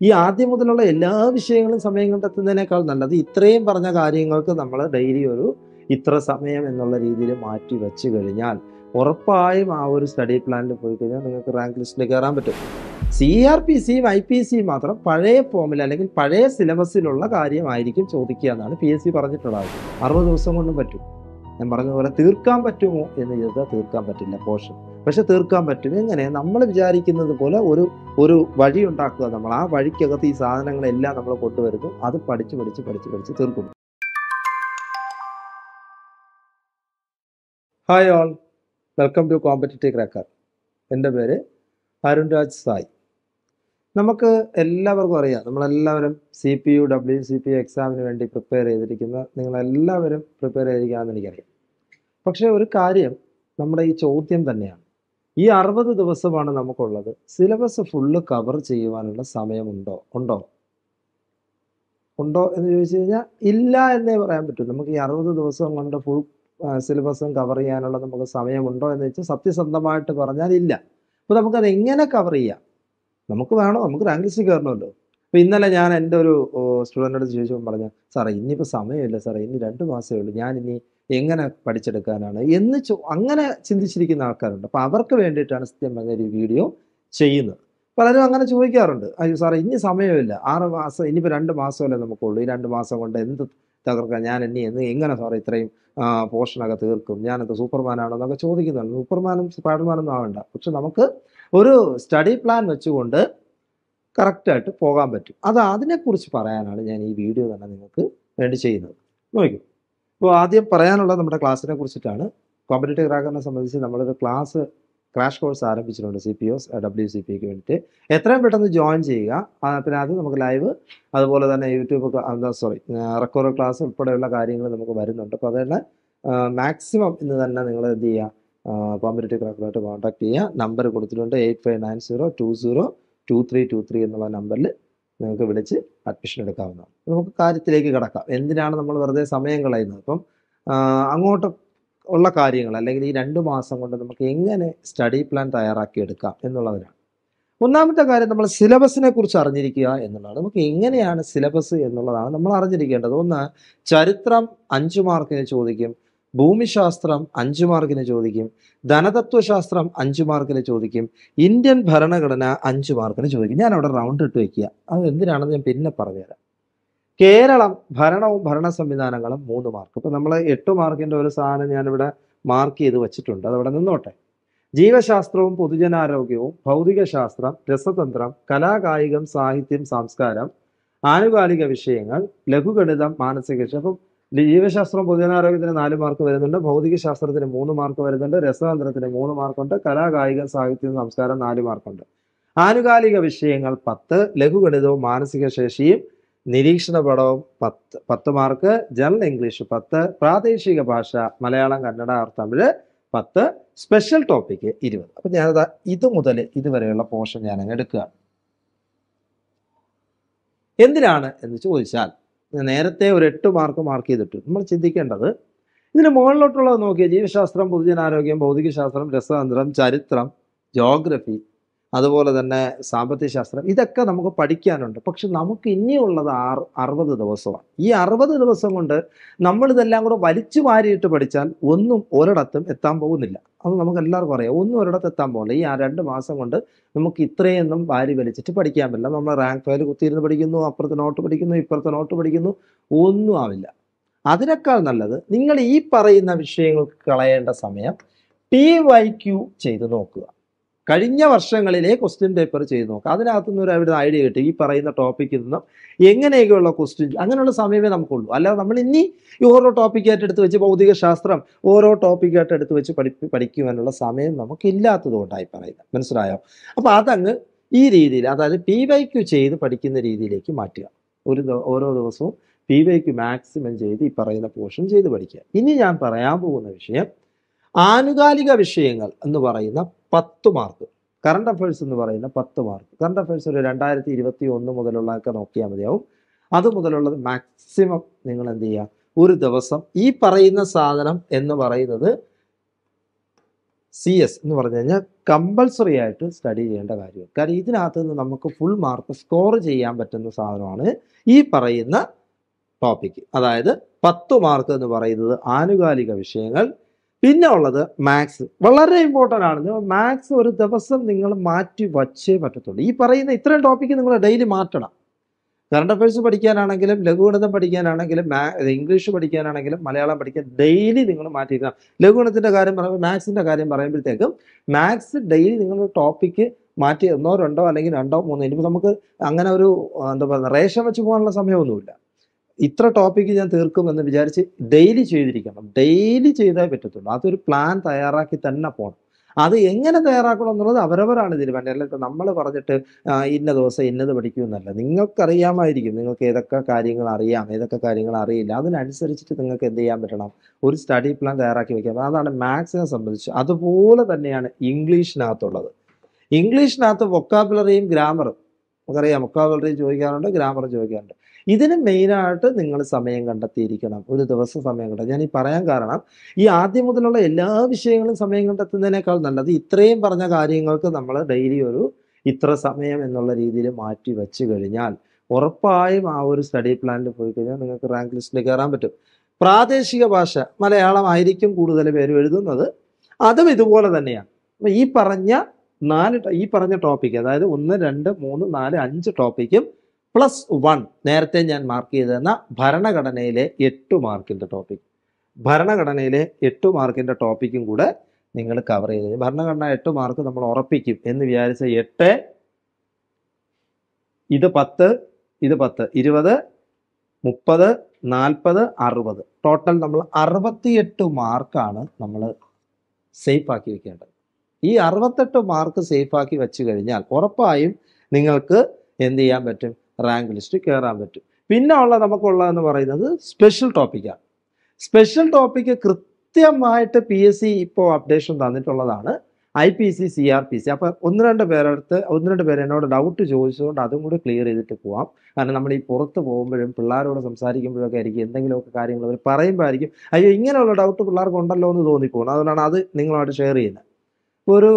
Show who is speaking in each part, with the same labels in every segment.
Speaker 1: ഈ ആദ്യം മുതലുള്ള എല്ലാ വിഷയങ്ങളും സമയം കണ്ടെത്തുന്നതിനേക്കാൾ നല്ലത് ഇത്രയും പറഞ്ഞ കാര്യങ്ങൾക്ക് നമ്മൾ ഡെയിലി ഒരു ഇത്ര സമയം എന്നുള്ള രീതിയിൽ മാറ്റി വെച്ച് കഴിഞ്ഞാൽ ഉറപ്പായും ആ ഒരു സ്റ്റഡി പ്ലാനിൽ പോയി കഴിഞ്ഞാൽ നിങ്ങൾക്ക് റാങ്ക് ലിസ്റ്റിൽ കയറാൻ പറ്റും. സി ആർ പി സിയും ഐ പി സിയും മാത്രം പഴയ ഫോമിൽ അല്ലെങ്കിൽ പഴയ സിലബസിലുള്ള കാര്യമായിരിക്കും ചോദിക്കുക എന്നാണ് പി എസ് സി പറഞ്ഞിട്ടുള്ളത്. അറുപത് ദിവസം കൊണ്ടും പറ്റും. ഞാൻ പറഞ്ഞതുപോലെ തീർക്കാൻ പറ്റുമോ എന്ന് ചോദിച്ചാൽ തീർക്കാൻ പറ്റില്ല. പോർഷൻ പക്ഷെ തീർക്കാൻ പറ്റും. എങ്ങനെ? നമ്മൾ വിചാരിക്കുന്നത് പോലെ ഒരു ഒരു വഴി ഉണ്ടാക്കുക നമ്മൾ. ആ വഴിക്കകത്ത് ഈ സാധനങ്ങളെല്ലാം നമ്മൾ കൊണ്ടുവരുന്നു. അത് പഠിച്ച് പഠിച്ച് പഠിച്ച് പഠിച്ച് തീർക്കുന്നു. Hi all welcome to competitive cracker എന്റെ പേര് അരുൺ രാജ് സായ്. നമുക്ക് എല്ലാവർക്കും അറിയാം. നമ്മളെല്ലാവരും C P U W C P എക്സാമിന് വേണ്ടി പ്രിപ്പയർ ചെയ്തിരിക്കുന്ന നിങ്ങളെല്ലാവരും പ്രിപ്പയർ ചെയ്തിരിക്കുകയാണെന്ന് എനിക്കറിയാം. പക്ഷേ ഒരു കാര്യം നമ്മുടെ ഈ ചോദ്യം തന്നെയാണ്. ഈ അറുപത് ദിവസമാണ് നമുക്കുള്ളത്. സിലബസ് ഫുള്ള് കവർ ചെയ്യുവാനുള്ള സമയമുണ്ടോ? ഉണ്ടോ? ഉണ്ടോ എന്ന് ചോദിച്ചു കഴിഞ്ഞാൽ ഇല്ല എന്നേ പറയാൻ പറ്റൂ. നമുക്ക് ഈ അറുപത് ദിവസം കൊണ്ട് ഫുൾ സിലബസും കവർ ചെയ്യാനുള്ള നമുക്ക് സമയമുണ്ടോ എന്ന് വെച്ചാൽ സത്യസന്ധമായിട്ട് പറഞ്ഞാൽ ഇല്ല. അപ്പോൾ നമുക്കത് എങ്ങനെ കവർ ചെയ്യാം? നമുക്ക് വേണോ? നമുക്ക് റാങ്ക് ലിസ്റ്റ് കയറണമല്ലോ. അപ്പോൾ ഇന്നലെ ഞാൻ എന്റെ ഒരു സ്റ്റുഡന്റിനോട് ചോദിച്ചപ്പോൾ പറഞ്ഞു സാറേ ഇനിയിപ്പോൾ സമയമില്ല സാറേ ഇനി രണ്ട് മാസമേ ഉള്ളൂ. ഞാൻ ഇനി എങ്ങനെ പഠിച്ചെടുക്കാനാണ് എന്ന് അങ്ങനെ ചിന്തിച്ചിരിക്കുന്ന ആൾക്കാരുണ്ട്. അപ്പോൾ അവർക്ക് വേണ്ടിയിട്ടാണ് സത്യം പറഞ്ഞ ഒരു വീഡിയോ ചെയ്യുന്നത്. പലരും അങ്ങനെ ചോദിക്കാറുണ്ട്. അയ്യോ സാറേ ഇനി സമയമില്ല. ആറ് മാസം ഇനിയിപ്പോൾ രണ്ട് മാസമല്ലേ നമുക്കുള്ളൂ. ഈ രണ്ട് മാസം കൊണ്ട് എന്ത് തകർക്കാം ഞാൻ ഇനി എന്ന് എങ്ങനെ സാറേ ഇത്രയും പോർഷനൊക്കെ തീർക്കും? ഞാനത് സൂപ്പർമാനാണോ എന്നൊക്കെ ചോദിക്കുന്നുണ്ട്. സൂപ്പർമാനും സ്പൈഡർമാനൊന്നും ആവണ്ട. പക്ഷെ നമുക്ക് ഒരു സ്റ്റഡി പ്ലാൻ വെച്ചുകൊണ്ട് കറക്റ്റായിട്ട് പോകാൻ പറ്റും. അത് അതിനെക്കുറിച്ച് പറയാനാണ് ഞാൻ ഈ വീഡിയോ തന്നെ നിങ്ങൾക്ക് വേണ്ടി ചെയ്യുന്നത്. നോക്കൂ. അപ്പോൾ ആദ്യം പറയാനുള്ളത് നമ്മുടെ ക്ലാസ്സിനെ കുറിച്ചിട്ടാണ്. കോമ്പറ്റേറ്റീവ് ഗ്രാഹകനെ സംബന്ധിച്ച് നമ്മളൊരു ക്ലാസ് ക്രാഷ് കോഴ്സ് ആരംഭിച്ചിട്ടുണ്ട് C P O W C പിക്ക് വേണ്ടിയിട്ട്. എത്രയും പെട്ടെന്ന് ജോയിൻ ചെയ്യുക. പിന്നെ അത് നമുക്ക് ലൈവ് അതുപോലെ തന്നെ യൂട്യൂബ് സോറി റെക്കോർഡ് ക്ലാസ് ഉൾപ്പെടെയുള്ള കാര്യങ്ങൾ നമുക്ക് വരുന്നുണ്ട്. അപ്പോൾ അതുതന്നെ മാക്സിമം ഇന്ന് തന്നെ നിങ്ങൾ എന്ത് ചെയ്യുക കോമ്പറ്റേറ്റീവ് ക്രാക്കറായിട്ട് കോൺടാക്ട് ചെയ്യുക. നമ്പർ കൊടുത്തിട്ടുണ്ട് eight five nine zero two zero two three two three എന്നുള്ള നമ്പറിൽ നിങ്ങൾക്ക് വിളിച്ച് അഡ്മിഷൻ എടുക്കാവുന്നതാണ്. നമുക്ക് കാര്യത്തിലേക്ക് കിടക്കാം. എന്തിനാണ് നമ്മൾ വെറുതെ സമയം കളയുന്നത്? അപ്പം അങ്ങോട്ട് ഉള്ള കാര്യങ്ങൾ അല്ലെങ്കിൽ ഈ രണ്ട് മാസം കൊണ്ട് നമുക്ക് എങ്ങനെ സ്റ്റഡി പ്ലാൻ തയ്യാറാക്കി എടുക്കാം എന്നുള്ളതിനാണ് ഒന്നാമത്തെ കാര്യം നമ്മൾ സിലബസിനെ കുറിച്ച് അറിഞ്ഞിരിക്കുക എന്നുള്ളതാണ്. നമുക്ക് എങ്ങനെയാണ് സിലബസ് എന്നുള്ളതാണ് നമ്മൾ അറിഞ്ഞിരിക്കേണ്ടത്. ഒന്ന് ചരിത്രം അഞ്ച് മാർക്കിന് ചോദിക്കും. ഭൂമിശാസ്ത്രം അഞ്ച് മാർക്കിന് ചോദിക്കും. ധനതത്വശാസ്ത്രം അഞ്ച് മാർക്കിന് ചോദിക്കും. ഇന്ത്യൻ ഭരണഘടന അഞ്ച് മാർക്കിന് ചോദിക്കും. ഞാൻ അവിടെ റൗണ്ട് ഇട്ട് വെക്കുക അത് എന്തിനാണെന്ന് ഞാൻ പിന്നെ പറഞ്ഞുതരാം. കേരളം ഭരണവും ഭരണ സംവിധാനങ്ങളും മൂന്ന് മാർക്ക് ഇപ്പം നമ്മൾ എട്ട് മാർക്കിന്റെ ഒരു സാധനം ഞാനിവിടെ മാർക്ക് ചെയ്ത് വെച്ചിട്ടുണ്ട്. അതവിടെ നിന്നോട്ടെ. ജീവശാസ്ത്രവും പൊതുജനാരോഗ്യവും ഭൗതികശാസ്ത്രം രസതന്ത്രം കലാകായികം സാഹിത്യം സംസ്കാരം ആനുകാലിക വിഷയങ്ങൾ ലഘുഗണിതം മാനസിക അപ്പം ജീവശാസ്ത്രം പൊതുജനാരോഗ്യത്തിന് നാല് മാർക്ക് വരുന്നുണ്ട് ഭൗതിക ശാസ്ത്രത്തിന് മൂന്ന് മാർക്ക് വരുന്നുണ്ട് രസതന്ത്രത്തിന് മൂന്ന് മാർക്കുണ്ട് കലാകായിക സാഹിത്യം സംസ്കാരം നാല് മാർക്കുണ്ട്. ആനുകാലിക വിഷയങ്ങൾ പത്ത് ലഘുഗണിതവും മാനസിക ശേഷിയും നിരീക്ഷണ പടവും പത്ത് പത്ത് മാർക്ക് ജനറൽ ഇംഗ്ലീഷ് പത്ത് പ്രാദേശിക ഭാഷ മലയാളം കന്നഡ ആർ തമിഴ് പത്ത് സ്പെഷ്യൽ ടോപ്പിക് ഇരുപത്. അപ്പം ഞാൻ ഇത് മുതൽ ഇതുവരെയുള്ള പോർഷൻ ഞാൻ അങ്ങ് എന്തിനാണ് എന്ന് ചോദിച്ചാൽ നേരത്തെ ഒരു എട്ട് മാർക്ക് മാർക്ക് ചെയ്തിട്ട് നമ്മൾ ചിന്തിക്കേണ്ടത് ഇതിന് മുകളിലോട്ടുള്ളത് നോക്കിയാൽ ജീവശാസ്ത്രം പൊതുജനാരോഗ്യം ഭൗതികശാസ്ത്രം രസതന്ത്രം ചരിത്രം ജോഗ്രഫി അതുപോലെ തന്നെ സാമ്പത്തിക ശാസ്ത്രം ഇതൊക്കെ നമുക്ക് പഠിക്കാനുണ്ട്. പക്ഷെ നമുക്ക് ഇനിയുള്ളത് ആറ് അറുപത് ദിവസമാണ്. ഈ അറുപത് ദിവസം കൊണ്ട് നമ്മൾ ഇതെല്ലാം കൂടെ വലിച്ചു വാരിയിട്ട് പഠിച്ചാൽ ഒന്നും ഒരിടത്തും എത്താൻ പോകുന്നില്ല. അത് നമുക്ക് എല്ലാവർക്കും അറിയാം. ഒന്നും ഒരിടത്ത് എത്താൻ പോകില്ല. ഈ ആ രണ്ട് മാസം കൊണ്ട് നമുക്ക് ഇത്രയൊന്നും വാരി വലിച്ചിട്ട് പഠിക്കാൻ പറ്റില്ല. നമ്മൾ റാങ്ക് ഫയൽ കുത്തിയിരുന്ന് പഠിക്കുന്നു അപ്പുറത്തെ നോട്ട് പഠിക്കുന്നു ഇപ്പുറത്തെ നോട്ട് പഠിക്കുന്നു ഒന്നും ആവില്ല. അതിനേക്കാൾ നല്ലത് നിങ്ങൾ ഈ പറയുന്ന വിഷയങ്ങൾക്ക് കളയേണ്ട സമയം പി വൈ ക്യു ചെയ്ത് നോക്കുക. കഴിഞ്ഞ വർഷങ്ങളിലെ ക്വസ്റ്റ്യൻ പേപ്പർ ചെയ്ത് നോക്കുക അതിനകത്തു നിന്ന് ഒരു ഐഡിയ കിട്ടും. ഈ പറയുന്ന ടോപ്പിക്കിൽ നിന്നും എങ്ങനെയൊക്കെയുള്ള ക്വസ്റ്റ്യൻ അങ്ങനെയുള്ള സമയമേ നമുക്കുള്ളൂ. അല്ലാതെ നമ്മൾ ഇനി ഓരോ ടോപ്പിക്കായിട്ട് എടുത്ത് വെച്ച് ഭൗതിക ശാസ്ത്രം ഓരോ ടോപ്പിക്കായിട്ട് എടുത്ത് വെച്ച് പഠി പഠിക്കുവാനുള്ള സമയം നമുക്കില്ലാത്തത് കൊണ്ടായി പറയുന്നത്. മനസ്സിലായോ? അപ്പോൾ അതങ്ങ് ഈ രീതിയിൽ അതായത് പി വൈ ക്യു ചെയ്ത് പഠിക്കുന്ന രീതിയിലേക്ക് മാറ്റുക. ഒരു ഓരോ ദിവസവും പി വൈ ക്യു മാക്സിമം ചെയ്ത് ഈ പറയുന്ന പോർഷൻ ചെയ്ത് പഠിക്കുക. ഇനി ഞാൻ പറയാൻ പോകുന്ന വിഷയം ആനുകാലിക വിഷയങ്ങൾ എന്ന് പറയുന്ന പത്ത് മാർക്ക്. കറണ്ട് അഫയേഴ്സ് എന്ന് പറയുന്ന പത്ത് മാർക്ക്. കറണ്ട് അഫയേഴ്സ് ഒരു രണ്ടായിരത്തി ഇരുപത്തി ഒന്ന് മുതലുള്ളതൊക്കെ നോക്കിയാൽ മതിയാവും. അത് മുതലുള്ളത് മാക്സിമം നിങ്ങൾ എന്ത് ചെയ്യുക? ഒരു ദിവസം ഈ പറയുന്ന സാധനം എന്ന് പറയുന്നത് സി എസ് എന്ന് പറഞ്ഞു കഴിഞ്ഞാൽ കമ്പൾസറി ആയിട്ട് സ്റ്റഡി ചെയ്യേണ്ട കാര്യമാണ്. കാരണം ഇതിനകത്ത് നിന്ന് നമുക്ക് ഫുൾ മാർക്ക് സ്കോർ ചെയ്യാൻ പറ്റുന്ന സാധനമാണ് ഈ പറയുന്ന ടോപ്പിക്ക് അതായത് പത്ത് മാർക്ക് എന്ന് പറയുന്നത് ആനുകാലിക വിഷയങ്ങൾ പിന്നെ ഉള്ളത് മാത്സ് വളരെ ഇമ്പോർട്ടന്റ് ആണ്. മാത്സ് ഒരു ദിവസം നിങ്ങൾ മാറ്റി വച്ചേ പറ്റത്തുള്ളൂ. ഈ പറയുന്ന ഇത്രയും ടോപ്പിക്ക് നിങ്ങൾ ഡെയിലി മാറ്റണം. കറണ്ട് അഫയേഴ്സ് പഠിക്കാനാണെങ്കിലും ലഘുഗണിതം പഠിക്കാനാണെങ്കിലും ഇംഗ്ലീഷ് പഠിക്കാനാണെങ്കിലും മലയാളം പഠിക്കാൻ ഡെയിലി നിങ്ങൾ മാറ്റിയിരിക്കണം. ലഘുഗണത്തിന്റെ കാര്യം പറയുമ്പോൾ മാത്സിന്റെ കാര്യം പറയുമ്പോഴത്തേക്കും മാത്സ് ഡെയിലി നിങ്ങൾ ടോപ്പിക്ക് മാറ്റി ഒന്നോ രണ്ടോ അല്ലെങ്കിൽ രണ്ടോ മൂന്നോ ഇനിയിപ്പോൾ നമുക്ക് അങ്ങനെ ഒരു എന്താ പറയുക റേഷൻ വെച്ച് പോകാനുള്ള സമയമൊന്നുമില്ല. ഇത്ര ടോപ്പിക്ക് ഞാൻ തീർക്കും എന്ന് വിചാരിച്ച് ഡെയിലി ചെയ്തിരിക്കണം. ഡെയിലി ചെയ്താൽ പറ്റത്തുള്ളൂ. അതൊരു പ്ലാൻ തയ്യാറാക്കി തന്നെ പോകണം അത് എങ്ങനെ തയ്യാറാക്കണം എന്നുള്ളത് അവരവരാണ് തീരുമാനം അല്ലാതെ നമ്മൾ പറഞ്ഞിട്ട് ഇന്ന ദിവസം ഇന്നത് പഠിക്കുമെന്നല്ല നിങ്ങൾക്കറിയാമായിരിക്കും. നിങ്ങൾക്ക് ഏതൊക്കെ കാര്യങ്ങൾ അറിയാം ഏതൊക്കെ കാര്യങ്ങൾ അറിയില്ല. അതിനനുസരിച്ചിട്ട് നിങ്ങൾക്ക് എന്ത് ചെയ്യാൻ പറ്റണം? ഒരു സ്റ്റഡി പ്ലാൻ തയ്യാറാക്കി വെക്കാം. അതാണ് മാത്സിനെ സംബന്ധിച്ച്. അതുപോലെ തന്നെയാണ് ഇംഗ്ലീഷിനകത്തുള്ളത് ഇംഗ്ലീഷിനകത്ത് വൊക്കാബുലറിയും ഗ്രാമറും നമുക്കറിയാം. വൊക്കാബുലറി ചോദിക്കാറുണ്ട് ഗ്രാമറും ചോദിക്കാറുണ്ട്. ഇതിന് മെയിനായിട്ട് നിങ്ങൾ സമയം കണ്ടെത്തിയിരിക്കണം. ഒരു ദിവസം സമയം കണ്ടെത്തി. ഞാൻ ഈ പറയാൻ കാരണം ഈ ആദ്യം മുതലുള്ള എല്ലാ വിഷയങ്ങളും സമയം കണ്ടെത്തുന്നതിനേക്കാൾ നല്ലത് ഇത്രയും പറഞ്ഞ കാര്യങ്ങൾക്ക് നമ്മൾ ഡെയിലി ഒരു ഇത്ര സമയം എന്നുള്ള രീതിയിൽ മാറ്റി വെച്ച് കഴിഞ്ഞാൽ ഉറപ്പായും ആ ഒരു സ്റ്റഡി പ്ലാനിൽ പോയി കഴിഞ്ഞാൽ നിങ്ങൾക്ക് റാങ്ക് ലിസ്റ്റിൽ കയറാൻ പറ്റും. പ്രാദേശിക ഭാഷ മലയാളം ആയിരിക്കും കൂടുതൽ പേര് എഴുതുന്നത്. അതും ഇതുപോലെ തന്നെയാണ്. അപ്പം ഈ പറഞ്ഞ നാല് ഈ പറഞ്ഞ ടോപ്പിക്ക് അതായത് ഒന്ന് രണ്ട് മൂന്ന് നാല് അഞ്ച് ടോപ്പിക്കും പ്ലസ് വൺ നേരത്തെ ഞാൻ മാർക്ക് ചെയ്തെന്ന ഭരണഘടനയിലെ എട്ട് മാർക്കിന്റെ ടോപ്പിക് ഭരണഘടനയിലെ എട്ട് മാർക്കിന്റെ ടോപ്പിക്കും കൂടെ നിങ്ങൾ കവർ ചെയ്ത് ഭരണഘടന എട്ട് മാർക്ക് നമ്മൾ ഉറപ്പിക്കും എന്ന് വിചാരിച്ച എട്ട് ഇത് പത്ത് ഇത് പത്ത് ഇരുപത് മുപ്പത് നാൽപ്പത് അറുപത്. ടോട്ടൽ നമ്മൾ അറുപത്തിയെട്ട് മാർക്കാണ് നമ്മൾ സേഫ് ആക്കി വെക്കേണ്ടത്. ഈ അറുപത്തെട്ട് മാർക്ക് സേഫ് ആക്കി വെച്ച് കഴിഞ്ഞാൽ ഉറപ്പായും നിങ്ങൾക്ക് എന്ത് ചെയ്യാൻ പറ്റും? റാങ്ക് ലിസ്റ്റ് കയറാൻ പറ്റും. പിന്നെ ഉള്ള നമുക്കുള്ളതെന്ന് പറയുന്നത് സ്പെഷ്യൽ ടോപ്പിക്കാണ് സ്പെഷ്യൽ ടോപ്പിക്ക് കൃത്യമായിട്ട് പി എസ് സി ഇപ്പോൾ updation തന്നിട്ടുള്ളതാണ്. I P C C R P C അപ്പോൾ ഒന്ന് രണ്ട് പേരടുത്ത് ഒന്ന് രണ്ട് പേര് എന്നോട് ഡൗട്ട് ചോദിച്ചുകൊണ്ട് അതും കൂടി ക്ലിയർ ചെയ്തിട്ട് പോവാം. കാരണം നമ്മൾ ഈ പുറത്ത് പോകുമ്പോഴും പിള്ളേരോട് സംസാരിക്കുമ്പോഴൊക്കെ ആയിരിക്കും എന്തെങ്കിലുമൊക്കെ കാര്യങ്ങൾ അവർ പറയുമ്പോൾ ആയിരിക്കും അയ്യോ ഇങ്ങനെയുള്ള ഡൗട്ട് പിള്ളേർക്ക് ഉണ്ടല്ലോ എന്ന് തോന്നിപ്പോകുന്നു അതുകൊണ്ടാണ് അത് നിങ്ങളുമായിട്ട് ഷെയർ ചെയ്യുന്നത്. ഒരു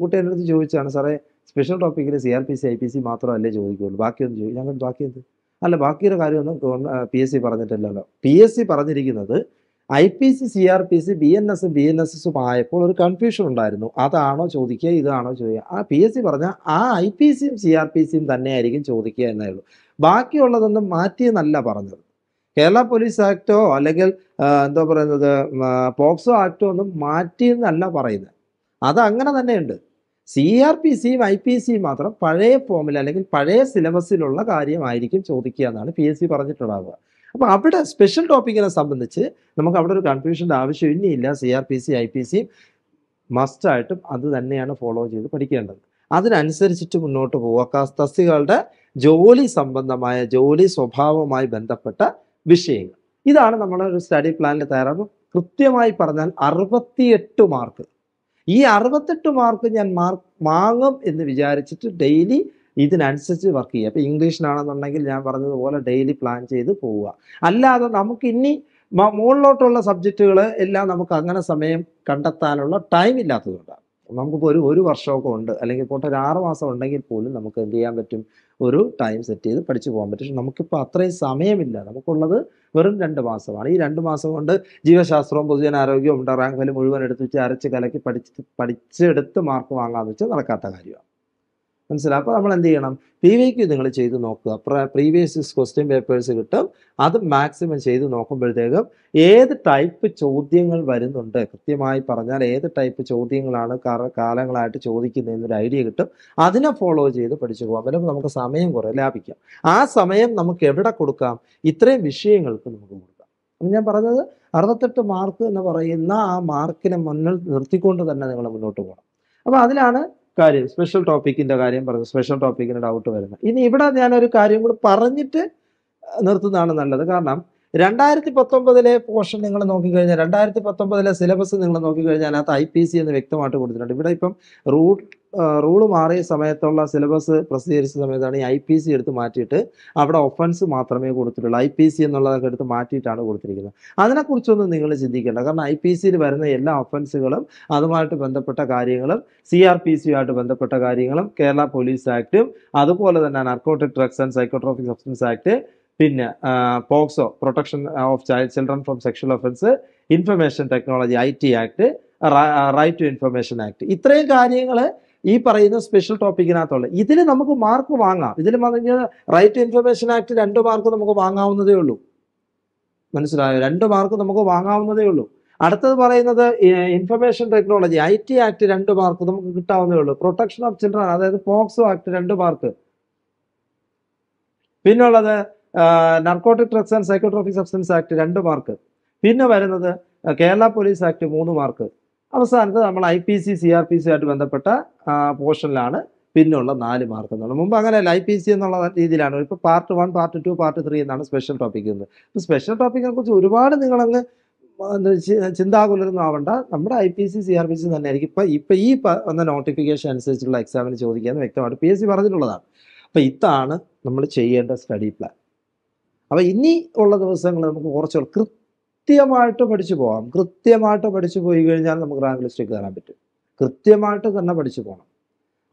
Speaker 1: കുട്ടി എന്റെ അടുത്ത് ചോദിച്ചാണ് സാറേ സ്പെഷ്യൽ ടോപ്പിക്കിൽ C R P C I P C മാത്രമല്ലേ ചോദിക്കുള്ളൂ. ബാക്കിയൊന്നും ചോദിക്കും ഞങ്ങൾ ബാക്കി എന്ത് അല്ല ബാക്കിയുടെ കാര്യമൊന്നും പി എസ് സി പറഞ്ഞിട്ടില്ലല്ലോ. പി എസ് സി പറഞ്ഞിരിക്കുന്നത് I P C C R P C B N S B N S എസും ആയപ്പോൾ ഒരു കൺഫ്യൂഷൻ ഉണ്ടായിരുന്നു. അതാണോ ചോദിക്കുക ഇതാണോ ചോദിക്കുക. ആ പി എസ് സി പറഞ്ഞാൽ ആ ഐ പി സിയും സി ആർ പി സിയും തന്നെയായിരിക്കും ചോദിക്കുക എന്നേ ഉള്ളൂ. ബാക്കിയുള്ളതൊന്നും മാറ്റിയെന്നല്ല പറഞ്ഞത്. കേരള പോലീസ് ആക്റ്റോ അല്ലെങ്കിൽ എന്താ പറയുന്നത് പോക്സോ ആക്റ്റോ ഒന്നും മാറ്റിയെന്നല്ല പറയുന്നത്. അത് അങ്ങനെ തന്നെയുണ്ട്. സി ആർ പി സിയും ഐ പി സിയും മാത്രം പഴയ ഫോമിൽ അല്ലെങ്കിൽ പഴയ സിലബസിലുള്ള കാര്യമായിരിക്കും ചോദിക്കുക എന്നാണ് പി എസ് സി പറഞ്ഞിട്ടുണ്ടാവുക. അപ്പോൾ അവിടെ സ്പെഷ്യൽ ടോപ്പിക്കിനെ സംബന്ധിച്ച് നമുക്ക് അവിടെ ഒരു കൺഫ്യൂഷന്റെ ആവശ്യം ഇനിയില്ല. C R P C I P C മസ്റ്റായിട്ടും അത് തന്നെയാണ് ഫോളോ ചെയ്ത് പഠിക്കേണ്ടത്. അതിനനുസരിച്ചിട്ട് മുന്നോട്ട് പോവുക. തസ്തികളുടെ ജോലി സംബന്ധമായ ജോലി സ്വഭാവവുമായി ബന്ധപ്പെട്ട വിഷയങ്ങൾ. ഇതാണ് നമ്മളൊരു സ്റ്റഡി പ്ലാനിൽ തയ്യാറാകും കൃത്യമായി പറഞ്ഞാൽ അറുപത്തിയെട്ട് മാർക്ക് ഈ അറുപത്തെട്ട് മാർക്ക് ഞാൻ മാർക്ക് വാങ്ങും എന്ന് വിചാരിച്ചിട്ട് ഡെയിലി ഇതിനനുസരിച്ച് വർക്ക് ചെയ്യുക. അപ്പോൾ ഇംഗ്ലീഷിനാണെന്നുണ്ടെങ്കിൽ ഞാൻ പറഞ്ഞതുപോലെ ഡെയിലി പ്ലാൻ ചെയ്ത് പോവുക. അല്ലാതെ നമുക്ക് ഇനി മുകളിലോട്ടുള്ള സബ്ജക്റ്റുകൾ എല്ലാം നമുക്ക് അങ്ങനെ സമയം കണ്ടെത്താനുള്ള ടൈം ഇല്ലാത്തതുകൊണ്ടാണ്. നമുക്കിപ്പോൾ ഒരു ഒരു വർഷമൊക്കെ ഉണ്ട് അല്ലെങ്കിൽ പോട്ടെ ഒരു ആറ് മാസം ഉണ്ടെങ്കിൽ പോലും നമുക്ക് എന്ത് ചെയ്യാൻ പറ്റും? ഒരു ടൈം സെറ്റ് ചെയ്ത് പഠിച്ചു പോകാൻ പറ്റും. പക്ഷെ നമുക്കിപ്പോൾ അത്രയും സമയമില്ല. നമുക്കുള്ളത് വെറും രണ്ട് മാസമാണ്. ഈ രണ്ട് മാസം കൊണ്ട് ജീവശാസ്ത്രവും പൊതുജനാരോഗ്യവും റാങ്ക് ഫലം മുഴുവൻ എടുത്ത് വെച്ച് അരച്ച് കലക്കി പഠിച്ച് പഠിച്ചെടുത്ത് മാർക്ക് വാങ്ങാന്ന് വെച്ചാൽ നടക്കാത്ത കാര്യമാണ്. മനസ്സിലായി അപ്പോൾ നമ്മൾ എന്ത് ചെയ്യണം പി വി ക്യു നിങ്ങൾ ചെയ്ത് നോക്കുക. പ്രീവിയസ് ക്വസ്റ്റ്യൻ പേപ്പേഴ്സ് കിട്ടും. അത് മാക്സിമം ചെയ്ത് നോക്കുമ്പോഴത്തേക്കും ഏത് ടൈപ്പ് ചോദ്യങ്ങൾ വരുന്നുണ്ട്? കൃത്യമായി പറഞ്ഞാൽ ഏത് ടൈപ്പ് ചോദ്യങ്ങളാണ് കാലങ്ങളായിട്ട് ചോദിക്കുന്നതെന്നൊരു ഐഡിയ കിട്ടും. അതിനെ ഫോളോ ചെയ്ത് പഠിച്ചു പോകാം. പറ്റുമ്പോൾ നമുക്ക് സമയം കുറേ ലാഭിക്കാം. ആ സമയം നമുക്ക് എവിടെ കൊടുക്കാം? ഇത്രയും വിഷയങ്ങൾക്ക് നമുക്ക് കൊടുക്കാം. ഞാൻ പറഞ്ഞത് അറുപത്തെട്ട് മാർക്ക് എന്ന് പറയുന്ന ആ മാർക്കിനെ മുന്നിൽ നിർത്തിക്കൊണ്ട് തന്നെ നിങ്ങൾ മുന്നോട്ട് പോകണം. അപ്പോൾ അതിലാണ് കാര്യം സ്പെഷ്യൽ ടോപ്പിക്കിന്റെ കാര്യം പറഞ്ഞു സ്പെഷ്യൽ ടോപ്പിക്കിന് ഡൗട്ട് വരുന്നത് ഇനി ഇവിടെ ഞാനൊരു കാര്യം കൂടി പറഞ്ഞിട്ട് നിർത്തുന്നതാണ് നല്ലത്. കാരണം രണ്ടായിരത്തി പത്തൊമ്പതിലെ പോർഷൻ നിങ്ങൾ നോക്കിക്കഴിഞ്ഞാൽ രണ്ടായിരത്തി പത്തൊമ്പതിലെ സിലബസ് നിങ്ങൾ നോക്കിക്കഴിഞ്ഞാൽ അതിനകത്ത് ഐ പി സി എന്ന് വ്യക്തമായിട്ട് കൊടുത്തിട്ടുണ്ട്. ഇവിടെ ഇപ്പം റൂൾ റൂൾ മാറിയ സമയത്തുള്ള സിലബസ് പ്രസിദ്ധീകരിച്ച സമയത്താണ് ഈ ഐ പി സി എടുത്ത് മാറ്റിയിട്ട് അവിടെ ഒഫൻസ് മാത്രമേ കൊടുത്തിട്ടുള്ളൂ. ഐ പി സി എന്നുള്ളതൊക്കെ എടുത്ത് മാറ്റിയിട്ടാണ് കൊടുത്തിരിക്കുന്നത്. അതിനെക്കുറിച്ചൊന്നും നിങ്ങൾ ചിന്തിക്കേണ്ട. കാരണം ഐ പി സിയിൽ വരുന്ന എല്ലാ ഒഫൻസുകളും അതുമായിട്ട് ബന്ധപ്പെട്ട കാര്യങ്ങളും സി ആർ പി സിയുമായിട്ട് ബന്ധപ്പെട്ട കാര്യങ്ങളും കേരള പോലീസ് ആക്ടും അതുപോലെ തന്നെ narcotic drugs and psychotropic substance act പിന്നെ POCSO protection of child children from sexual offence information technology I T act right to information act. ഇത്രയും കാര്യങ്ങൾ ഈ പറയുന്ന സ്പെഷ്യൽ ടോപ്പിക്കിനകത്തുള്ള ഇതിൽ നമുക്ക് മാർക്ക് വാങ്ങാം. ഇതിൽ പറഞ്ഞാൽ റൈറ്റ് ടു ഇൻഫർമേഷൻ ആക്ട് രണ്ട് മാർക്ക് നമുക്ക് വാങ്ങാവുന്നതേ ഉള്ളൂ. മനസ്സിലായോ? രണ്ട് മാർക്ക് നമുക്ക് വാങ്ങാവുന്നതേ ഉള്ളൂ. അടുത്തത് പറയുന്നത് information technology I T act രണ്ട് മാർക്ക് നമുക്ക് കിട്ടാവുന്നതേ ഉള്ളൂ. പ്രൊട്ടക്ഷൻ ഓഫ് ചിൽഡ്രൻ അതായത് പോക്സോ ആക്ട് രണ്ട് മാർക്ക്. പിന്നുള്ളത് narcotic drugs and psychotropic substance act രണ്ട് മാർക്ക് പിന്നെ വരുന്നത് കേരള പോലീസ് ആക്ട് മൂന്ന് മാർക്ക് അവസാനത്ത് നമ്മൾ I P C C R P C ആയിട്ട് ബന്ധപ്പെട്ട പോർഷനിലാണ് പിന്നുള്ള നാല് മാർക്ക് എന്നുള്ളത് മുമ്പ് അങ്ങനെയല്ല ഐ പി സി എന്നുള്ള രീതിയിലാണ്. ഇപ്പോൾ part one part two part three എന്നാണ് സ്പെഷ്യൽ ടോപ്പിക് എന്ന് ഇപ്പോൾ സ്പെഷ്യൽ ടോപ്പിക്കിനെ കുറിച്ച് ഒരുപാട് നിങ്ങളങ്ങ് ചിന്താകുലരൊന്നും ആവണ്ട. നമ്മുടെ I P C C R P C തന്നെ ആയിരിക്കും. ഇപ്പം ഇപ്പം ഈ വന്ന നോട്ടിഫിക്കേഷൻ അനുസരിച്ചുള്ള എക്സാമിന് ചോദിക്കാമെന്ന് വ്യക്തമായിട്ട് പി എസ് സി പറഞ്ഞിട്ടുള്ളതാണ്. അപ്പം ഇതാണ് നമ്മൾ ചെയ്യേണ്ട സ്റ്റഡി പ്ലാൻ അപ്പം ഇനി ഉള്ള ദിവസങ്ങൾ നമുക്ക് കുറച്ചു കൃത്യമായിട്ട് പഠിച്ചു പോകാം. കൃത്യമായിട്ട് പഠിച്ചു പോയി കഴിഞ്ഞാൽ നമുക്ക് റാങ്ക് ലിസ്റ്റിൽ കയറാൻ പറ്റും. കൃത്യമായിട്ട് തന്നെ പഠിച്ചു പോകണം.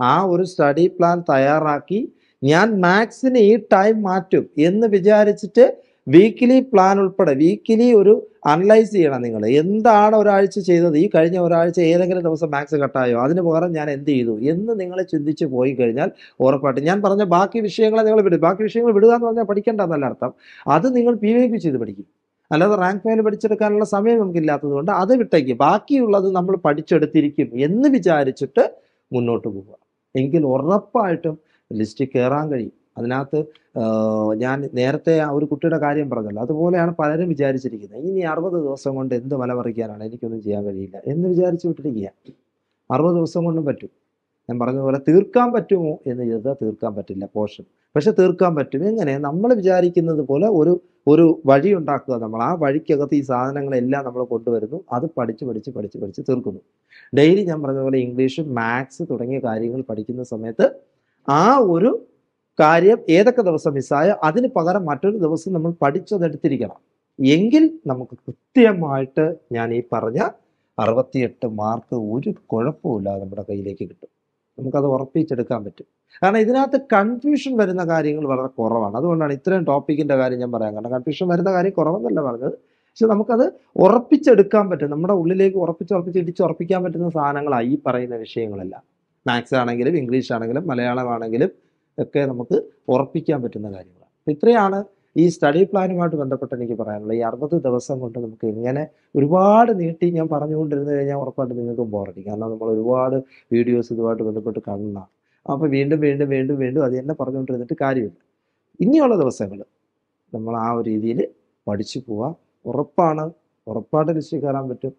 Speaker 1: ആ ഒരു സ്റ്റഡി പ്ലാൻ തയ്യാറാക്കി ഞാൻ മാത്സിന് ഈ ടൈം മാറ്റും എന്ന് വിചാരിച്ചിട്ട് വീക്കിലി പ്ലാൻ ഉൾപ്പെടെ വീക്കിലി ഒരു അനലൈസ് ചെയ്യണം നിങ്ങൾ എന്താണ് ഒരാഴ്ച ചെയ്തത്? ഈ കഴിഞ്ഞ ഒരാഴ്ച ഏതെങ്കിലും ദിവസം മാക്സ് കട്ടായോ? അതിന് പകരം ഞാൻ എന്ത് ചെയ്തു? എന്ന് നിങ്ങൾ ചിന്തിച്ച് പോയി കഴിഞ്ഞാൽ ഉറപ്പായിട്ടും ഞാൻ പറഞ്ഞ ബാക്കി വിഷയങ്ങളെ നിങ്ങൾ വിടും. ബാക്കി വിഷയങ്ങൾ വിടുക എന്ന് പറഞ്ഞാൽ പഠിക്കേണ്ടെന്നല്ല അർത്ഥം. അത് നിങ്ങൾ പി വൈ ചെയ്ത് പഠിക്കും. അല്ലാതെ റാങ്ക് ഫയൽ പഠിച്ചെടുക്കാനുള്ള സമയം നമുക്കില്ലാത്തത് കൊണ്ട് അത് വിട്ടേക്ക്. ബാക്കിയുള്ളത് നമ്മൾ പഠിച്ചെടുത്തിരിക്കും എന്ന് വിചാരിച്ചിട്ട് മുന്നോട്ട് പോവുക. എങ്കിൽ ഉറപ്പായിട്ടും ലിസ്റ്റ് കയറാൻ കഴിയും. അതിനകത്ത് ഞാൻ നേരത്തെ ആ ഒരു കുട്ടിയുടെ കാര്യം പറഞ്ഞല്ലോ. അതുപോലെയാണ് പലരും വിചാരിച്ചിരിക്കുന്നത്. ഇനി അറുപത് ദിവസം കൊണ്ട് എന്ത് മല പറിക്കാനാണ് എനിക്കൊന്നും ചെയ്യാൻ കഴിയില്ല എന്ന് വിചാരിച്ച് വിട്ടിരിക്കുക അറുപത് ദിവസം കൊണ്ടും പറ്റും. ഞാൻ പറഞ്ഞതുപോലെ തീർക്കാൻ പറ്റുമോ എന്ന് ചോദിച്ചാൽ തീർക്കാൻ പറ്റില്ല പോർഷൻ പക്ഷെ തീർക്കാൻ പറ്റും. എങ്ങനെ? നമ്മൾ വിചാരിക്കുന്നത് പോലെ ഒരു ഒരു വഴി ഉണ്ടാക്കുക നമ്മൾ. ആ വഴിക്കകത്ത് ഈ സാധനങ്ങളെല്ലാം നമ്മൾ കൊണ്ടുവരുന്നു. അത് പഠിച്ച് പഠിച്ച് പഠിച്ച് പഠിച്ച് തീർക്കുന്നു. ഡെയിലി ഞാൻ പറഞ്ഞതുപോലെ ഇംഗ്ലീഷ് മാത്സ് തുടങ്ങിയ കാര്യങ്ങൾ പഠിക്കുന്ന സമയത്ത് ആ ഒരു കാര്യം ഏതൊക്കെ ദിവസം മിസ്സായോ അതിന് പകരം മറ്റൊരു ദിവസം നമ്മൾ പഠിച്ചതെടുത്തിരിക്കണം എങ്കിൽ നമുക്ക് കൃത്യമായിട്ട് ഞാൻ ഈ പറഞ്ഞ അറുപത്തിയെട്ട് മാർക്ക് ഒരു കുഴപ്പമില്ലാതെ നമ്മുടെ കയ്യിലേക്ക് കിട്ടും. നമുക്കത് ഉറപ്പിച്ചെടുക്കാൻ പറ്റും. കാരണം ഇതിനകത്ത് കൺഫ്യൂഷൻ വരുന്ന കാര്യങ്ങൾ വളരെ കുറവാണ്. അതുകൊണ്ടാണ് ഇത്രയും ടോപ്പിക്കിന്റെ കാര്യം ഞാൻ പറയാം കാരണം കൺഫ്യൂഷൻ വരുന്ന കാര്യം കുറവെന്നല്ല പറഞ്ഞത്. പക്ഷെ നമുക്കത് ഉറപ്പിച്ചെടുക്കാൻ പറ്റും. നമ്മുടെ ഉള്ളിലേക്ക് ഉറപ്പിച്ച് ഉറപ്പിച്ച് ഇടിച്ച് ഉറപ്പിക്കാൻ പറ്റുന്ന സാധനങ്ങളാണ് ഈ പറയുന്ന വിഷയങ്ങളെല്ലാം. മാത്സ് ആണെങ്കിലും ഇംഗ്ലീഷ് ആണെങ്കിലും മലയാളം ആണെങ്കിലും ഒക്കെ നമുക്ക് ഉറപ്പിക്കാൻ പറ്റുന്ന കാര്യങ്ങളാണ്. അപ്പോൾ ഇത്രയാണ് ഈ സ്റ്റഡി പ്ലാനുമായിട്ട് ബന്ധപ്പെട്ട് എനിക്ക് പറയാനുള്ളത്. ഈ അറുപത് ദിവസം കൊണ്ട് നമുക്ക് എങ്ങനെ ഒരുപാട് നീട്ടി ഞാൻ പറഞ്ഞുകൊണ്ടിരുന്നു കഴിഞ്ഞാൽ ഉറപ്പായിട്ട് നിങ്ങൾക്കും ബോറടിക്കും കാരണം നമ്മൾ ഒരുപാട് വീഡിയോസ് ഇതുമായിട്ട് ബന്ധപ്പെട്ട് കാണുന്ന അപ്പോൾ വീണ്ടും വീണ്ടും വീണ്ടും വീണ്ടും അത് തന്നെ പറഞ്ഞുകൊണ്ടിരുന്നിട്ട് കാര്യമില്ല. ഇനിയുള്ള ദിവസങ്ങൾ നമ്മൾ ആ ഒരു രീതിയിൽ പഠിച്ചു പോവാം. ഉറപ്പാണ്. ഉറപ്പായിട്ട് ലിസ്റ്റിൽ കയറാൻ പറ്റും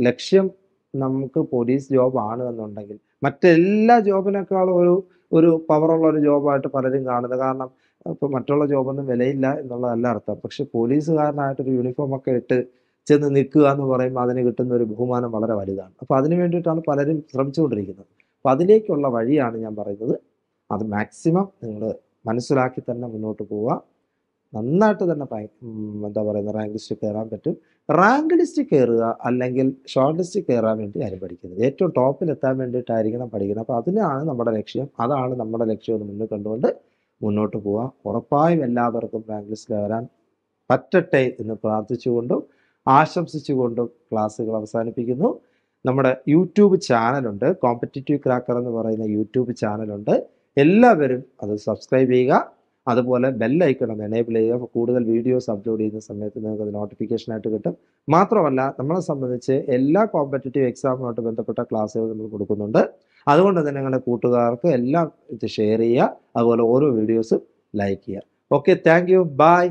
Speaker 1: ലക്ഷ്യം നമുക്ക് പോലീസ് ജോബ് ആണ് എന്നുണ്ടെങ്കിൽ മറ്റെല്ലാ ജോബിനേക്കാളും ഒരു ഒരു പവറുള്ള ഒരു ജോബായിട്ട് പലരും കാണുന്നത്. കാരണം ഇപ്പോൾ മറ്റുള്ള ജോബൊന്നും വിലയില്ല എന്നുള്ളതല്ല അർത്ഥം. പക്ഷെ പോലീസുകാരനായിട്ടൊരു യൂണിഫോം ഒക്കെ ഇട്ട് ചെന്ന് നിൽക്കുക എന്ന് പറയുമ്പോൾ അതിന് കിട്ടുന്ന ഒരു ബഹുമാനം വളരെ വലുതാണ്. അപ്പോൾ അതിന് വേണ്ടിയിട്ടാണ് പലരും ശ്രമിച്ചുകൊണ്ടിരിക്കുന്നത്. അപ്പോൾ അതിലേക്കുള്ള വഴിയാണ് ഞാൻ പറയുന്നത്. അത് മാക്സിമം നിങ്ങൾ മനസ്സിലാക്കി തന്നെ മുന്നോട്ട് പോവുക. നന്നായിട്ട് തന്നെ എന്താ പറയുന്നത് റാങ്ക് ലിസ്റ്റ് കയറാൻ പറ്റും. റാങ്ക് ലിസ്റ്റ് കയറുക അല്ലെങ്കിൽ ഷോർട്ട് ലിസ്റ്റ് കയറാൻ വേണ്ടി ആരും പഠിക്കുന്നത് ഏറ്റവും ടോപ്പിൽ എത്താൻ വേണ്ടിയിട്ടായിരിക്കണം പഠിക്കുന്നത് അപ്പോൾ അതിനാണ് നമ്മുടെ ലക്ഷ്യം. അതാണ് നമ്മുടെ ലക്ഷ്യം എന്ന് മുന്നിൽ കണ്ടുകൊണ്ട് മുന്നോട്ട് പോവുക. ഉറപ്പായും എല്ലാവർക്കും റാങ്ക് ലിസ്റ്റ് കയറാൻ പറ്റട്ടെ എന്ന് പ്രാർത്ഥിച്ചുകൊണ്ടും ആശംസിച്ചുകൊണ്ടും ക്ലാസ്സുകൾ അവസാനിപ്പിക്കുന്നു. നമ്മുടെ യൂട്യൂബ് ചാനലുണ്ട്. കോമ്പറ്റിറ്റീവ് ക്രാക്കർ എന്ന് പറയുന്ന യൂട്യൂബ് ചാനലുണ്ട്. എല്ലാവരും അത് സബ്സ്ക്രൈബ് ചെയ്യുക. അതുപോലെ ബെല്ലൈക്കൺ ഒന്ന് എനേബിൾ ചെയ്യുക. കൂടുതൽ വീഡിയോസ് അപ്ലോഡ് ചെയ്യുന്ന സമയത്ത് നിങ്ങൾക്ക് അത് നോട്ടിഫിക്കേഷനായിട്ട് കിട്ടും. മാത്രമല്ല നമ്മളെ സംബന്ധിച്ച് എല്ലാ കോമ്പറ്റേറ്റീവ് എക്സാമുമായിട്ട് ബന്ധപ്പെട്ട ക്ലാസ്സുകൾ നമ്മൾ കൊടുക്കുന്നുണ്ട്. അതുകൊണ്ട് തന്നെ നിങ്ങളുടെ കൂട്ടുകാർക്ക് എല്ലാം ഇത് ഷെയർ ചെയ്യുക. അതുപോലെ ഓരോ വീഡിയോസും ലൈക്ക് ചെയ്യുക. Okay thank you by